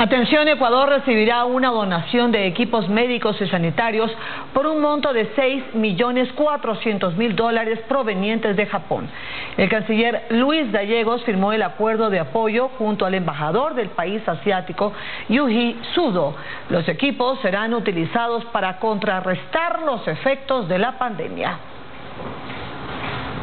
Atención, Ecuador recibirá una donación de equipos médicos y sanitarios por un monto de 6 millones dólares provenientes de Japón. El canciller Luis Gallegos firmó el acuerdo de apoyo junto al embajador del país asiático, Yuji Sudo. Los equipos serán utilizados para contrarrestar los efectos de la pandemia.